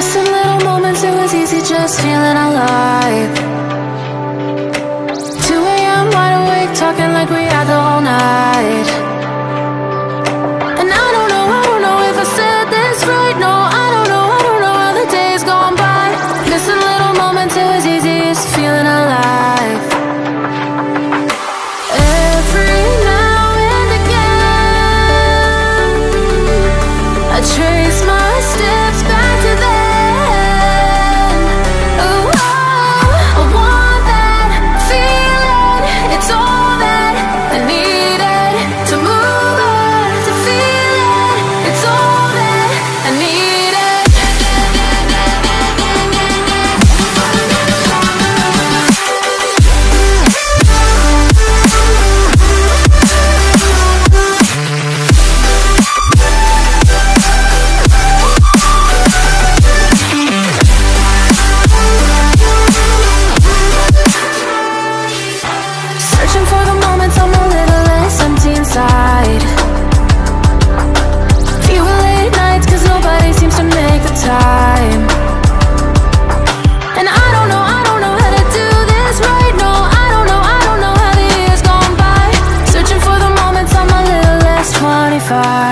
Just some little moments, it was easy just feeling alive. fire.